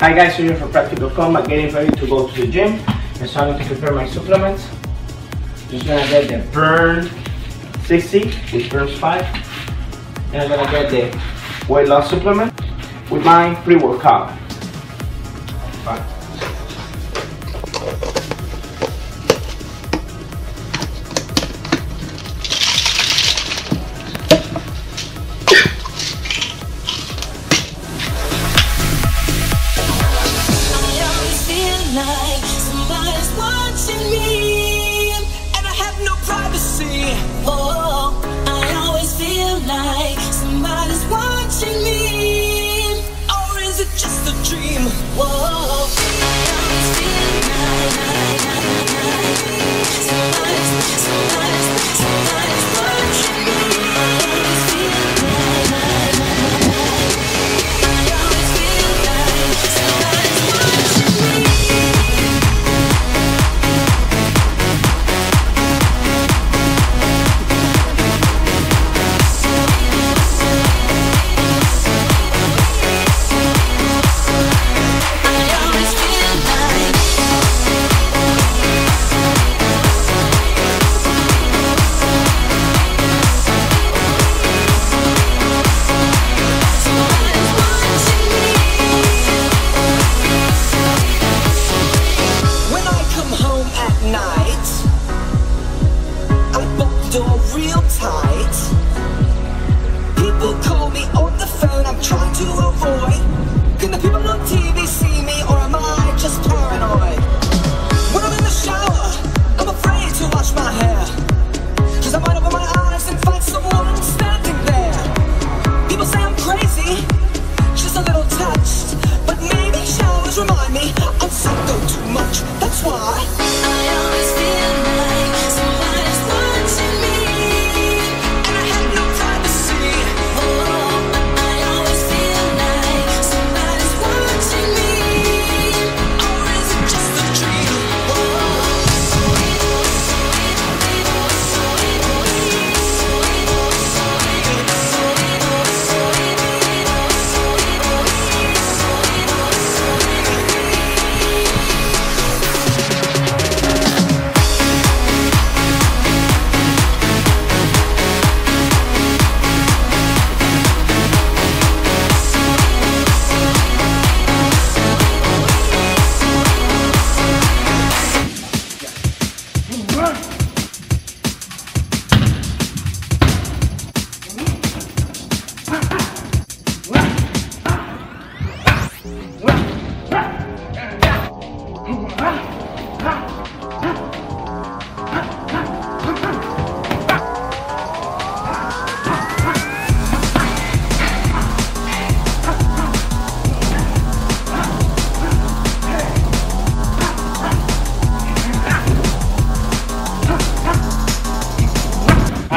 Hi guys, so here for Practical Combat, getting ready to go to the gym and starting to prepare my supplements. Just gonna get the Burn 60, which burns 5. And I'm gonna get the weight loss supplement with my pre-workout. Door real tight.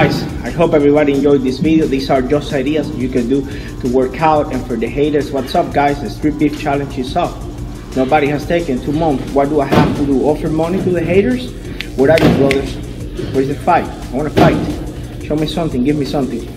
Guys, I hope everybody enjoyed this video. These are just ideas you can do to work out. And for the haters, what's up, guys? The Street Beef Challenge is up. Nobody has taken two months. What do I have to do? Offer money to the haters? Where are you, brothers? Where's the fight? I want to fight. Show me something. Give me something.